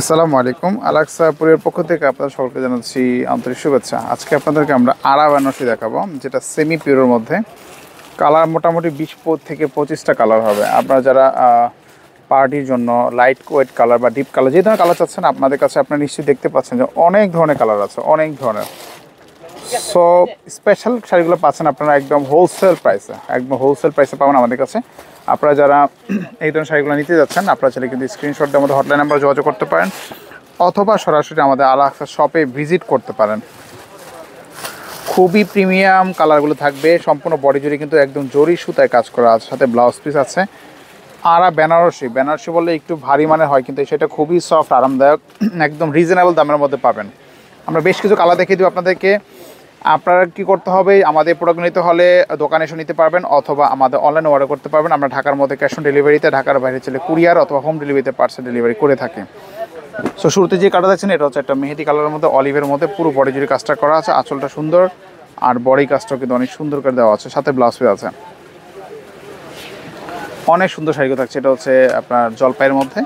আসসালামু আলাইকুম। আলাক্সাপুরের পক্ষ থেকে আপনাদের সকলকে জানাচ্ছি আন্তরিক শুভেচ্ছা। আজকে আপনাদেরকে আমরা আরা বেনারসি দেখাবো, যেটা সেমি পিওরের মধ্যে। কালার মোটামুটি বিশ থেকে পঁচিশটা কালার হবে। আপনারা যারা পার্টির জন্য লাইট ওয়েট কালার বা ডিপ কালার যে ধরনের কালার চাচ্ছেন, আপনাদের কাছে আপনারা নিশ্চয়ই দেখতে পাচ্ছেন যে অনেক ধরনের কালার আছে, অনেক ধরনের। সো স্পেশাল শাড়িগুলো পাচ্ছেন আপনারা একদম হোলসেল প্রাইসে একদম হোলসেল প্রাইসে পাবেন আমাদের কাছে। আপনারা যারা এই ধরনের শাড়িগুলো নিতে যাচ্ছেন, আপনারা চাইলে কিন্তু স্ক্রিনশট দিয়ে আমাদের হটলাইন নাম্বার যোগাযোগ করতে পারেন, অথবা সরাসরি আমাদের আলাক্সা শপে ভিজিট করতে পারেন। খুবই প্রিমিয়াম কালারগুলো থাকবে, সম্পূর্ণ বডি জুড়ে কিন্তু একদম জরি সুতায় কাজ করা আছে, সাথে ব্লাউজ পিস আছে। আর বেনারসি বেনারসি বললে একটু ভারী মানের হয়, কিন্তু সেটা খুবই সফট আরামদায়ক, একদম রিজনেবল দামের মধ্যে পাবেন। আমরা বেশ কিছু কালার দেখিয়ে দিব আপনাদেরকে। আপনারা কি করতে হবে? আমাদের প্রোডাক্ট নিতে হলে দোকানে এসে নিতে পারবেন অথবা আমাদের অনলাইনে অর্ডার করতে পারবেন। আমরা ঢাকার মধ্যে ক্যাশ অন ডেলিভারিতে ঢাকার বাইরে চলে কুরিয়ার অথবা হোম ডেলিভারিতে পার্সেল ডেলিভারি করে থাকি। সো শুরুতে যে কালার দেখছেন, এটা হচ্ছে একটা মেহেদি কালারের মধ্যে অলিভের মধ্যে পুরো বডি জুড়ে কাজটা করা আছে। আঁচলটা সুন্দর আর বডি কাজটাও কিন্তু অনেক সুন্দর করে দেওয়া আছে। সাথে ব্লাউজ পিস আছে। অনেক সুন্দর শাড়িগুলো থাকছে। এটা হচ্ছে আপনার জলপাইয়ের মধ্যে।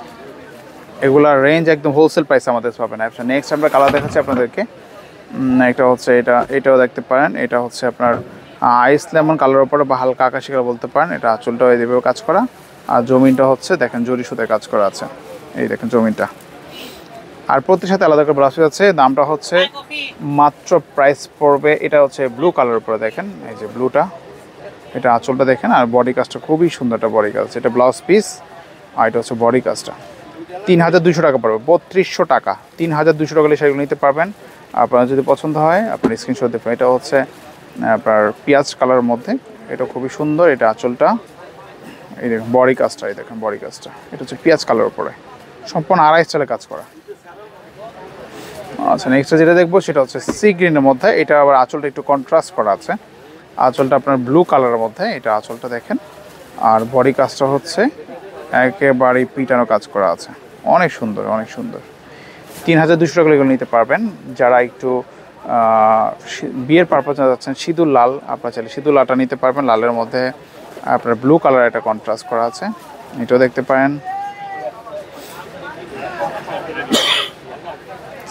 এগুলার রেঞ্জ একদম হোলসেল প্রাইস আমাদের পাবেন। আচ্ছা নেক্সট আমরা কালার দেখাচ্ছি আপনাদেরকে। এটা হচ্ছে এটা এটাও দেখতে পারেন। এটা হচ্ছে আপনার আইস লেমন কালার উপরে বা হালকা আকাশি কালার বলতে পারেন। এটা আঁচলটাও এদিকেও কাজ করা। আর জমিনটা হচ্ছে দেখেন জরি সুতায় কাজ করা আছে। এই দেখেন জমিনটা। আর প্রতির সাথে আলাদা করে ব্লাউজ আছে। দামটা হচ্ছে মাত্র প্রাইস পড়বে এটা হচ্ছে ব্লু কালার উপরে দেখেন। এই যে ব্লুটা এটা আঁচলটা দেখেন। আর বডি কাজটা খুবই সুন্দর একটা বডি কাজ এটা ব্লাউজ পিস আর এটা হচ্ছে বডি কাজটা তিন হাজার দুশো টাকা পড়বে বত্রিশশো টাকা। তিন হাজার দুশো টাকা সেগুলো নিতে পারবেন। আপনার যদি পছন্দ হয়, আপনার স্ক্রিনশট দেখবেন এটা হচ্ছে আপনার পেঁয়াজ কালারের মধ্যে। এটা খুবই সুন্দর, এটা আঁচলটা। এই দেখুন বডি কাজটা এই দেখুন বডি কাজটা এটা হচ্ছে পেঁয়াজ কালার উপরে। সম্পূর্ণ আড়াই চালে কাজ করা। আচ্ছা নেক্সট যেটা দেখব, সেটা হচ্ছে সি গ্রিনের মধ্যে। এটা আবার আঁচলটা একটু কন্ট্রাস্ট করা আছে। আঁচলটা আপনার ব্লু কালারের মধ্যে। এটা আঁচলটা দেখেন। আর বডি কাজটা হচ্ছে একেবারে পিটানো কাজ করা আছে। অনেক সুন্দর অনেক সুন্দর। তিন হাজার দুশো টাকা এগুলো নিতে পারবেন। যারা একটু বিয়ের পারপাসে যাচ্ছেন সিঁদুর লাল আপনার চাইলে সিঁদুর লালটা নিতে পারবেন। লালের মধ্যে আপনার ব্লু কালার একটা কন্ট্রাস্ট করা আছে। এটাও দেখতে পারেন।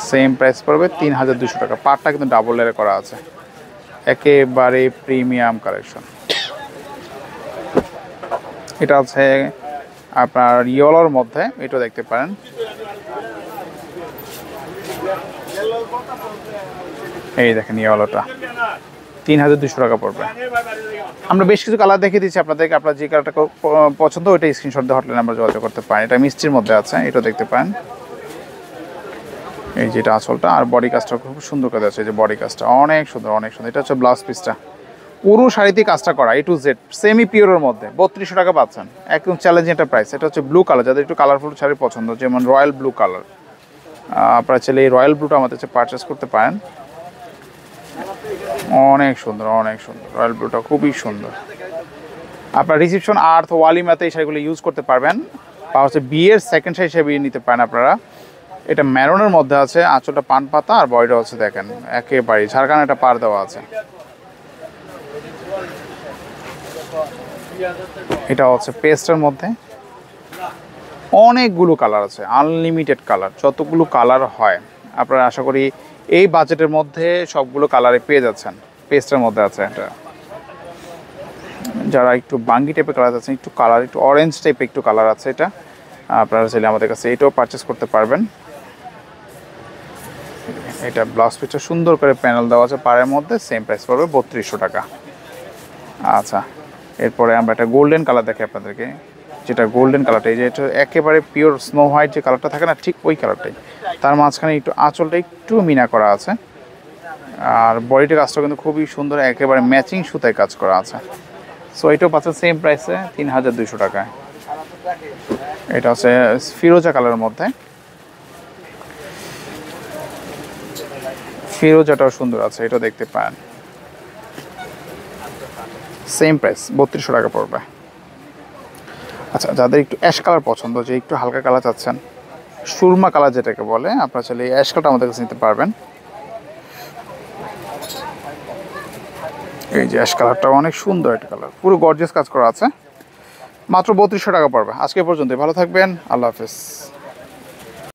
সেম প্রাইস পড়বে তিন হাজার দুশো টাকা। পাটটা কিন্তু ডাবল লেয়ারে করা আছে। একেবারে প্রিমিয়াম কালেকশন এটা আছে আপনার ইয়েলোর মধ্যে, এটাও দেখতে পারেন। এই দেখেন ইয়েলোটা তিন হাজার দুশো টাকা পড়বে। আমরা বেশ কিছু কালার দেখিয়ে দিচ্ছি আপনাদেরকে। আপনার যে কালারটা পছন্দ, ওইটা স্ক্রিনশট দিয়ে হটলাইন আমরা যোগাযোগ করতে পারেন। এটা মিষ্টির মধ্যে আছে, এটা দেখতে পারেন। এই যেটা আসলটা আর বডি কাজটা খুব সুন্দর কাজ আছে। এই যে বডি কাজটা অনেক সুন্দর অনেক সুন্দর। এটা হচ্ছে ব্লাউজ পিসটা পুরো শাড়িতে কাজটা করা এ টু জেড সেমি পিওরের মধ্যে। বত্রিশশো টাকা পাচ্ছেন। একদম চ্যালেঞ্জিং একটা প্রাইস এটা হচ্ছে ব্লু কালার যাদের একটু কালারফুল শাড়ি পছন্দ, যেমন রয়্যাল ব্লু কালার আপনারা চাইলে এই রয়্যাল ব্লুটা আমাদের কাছে পারচেস করতে পারেন। অনেক সুন্দর অনেক সুন্দর। রয়্যাল ব্লুটা খুবই সুন্দর। আপনার রিসিপশন আর্থ ওয়ালিমাতে এই শাড়িগুলো ইউজ করতে পারবেন। বা হচ্ছে বিয়ের সেকেন্ড শাড়ি হিসেবে নিতে পারেন আপনারা। এটা ম্যারনের মধ্যে আছে, আঁচলটা পান পাতা, আর বয়টা হচ্ছে দেখেন একেবারে ঝাড়খান একটা পার দেওয়া আছে। এটা হচ্ছে পেস্টের মধ্যে। অনেকগুলো কালার আছে আনলিমিটেড কালার, যতগুলো কালার হয়। আপনারা আশা করি এই বাজেটের মধ্যে সবগুলো কালারে পেয়ে যাচ্ছেন পেস্টের মধ্যে আছে এটা। যারা একটু বাঙ্গি টাইপের কালার আছে একটু কালার, একটু অরেঞ্জ টাইপের একটু কালার আছে এটা, আপনারা চাইলে আমাদের কাছে এটাও পারচেস করতে পারবেন। এটা ব্লাউজ পিসটা সুন্দর করে প্যানেল দেওয়া আছে পাড়ের মধ্যে সেম প্রাইস পড়বে বত্রিশশো টাকা। আচ্ছা এরপরে আমরা একটা গোল্ডেন কালার দেখি আপনাদেরকে। যেটা গোল্ডেন কালারটা এই যে এটা একেবারে পিওর স্নো হোয়াইট যে কালারটা থাকে না, ঠিক ওই কালারটাই তার মাঝখানে একটু আঁচলটা একটু মিনা করা আছে। আর বডিটা কাজটা কিন্তু খুবই সুন্দর, একেবারে ম্যাচিং সুতায় কাজ করা আছে। সো এটাও পাচ্ছেন সেম প্রাইসে তিন হাজার দুইশো টাকায়। এটা হচ্ছে ফিরোজা কালারের মধ্যে। ফিরোজাটাও সুন্দর আছে এটা দেখতে পান। সেম প্রাইস বত্রিশশো টাকা পড়বে। আচ্ছা যাদের একটু অ্যাশ কালার পছন্দ, যে একটু হালকা কালার চাচ্ছেন, সুরমা কালার যেটাকে বলে, আপনারা চাইলে এই অ্যাশ কালারটা আমাদের কাছে নিতে পারবেন। এই যে অ্যাশ কালারটা অনেক সুন্দর একটা কালার পুরো গর্জেস কাজ করা আছে। মাত্র বত্রিশশো টাকা পড়বে। আজকে পর্যন্ত ভালো থাকবেন। আল্লাহ হাফেজ।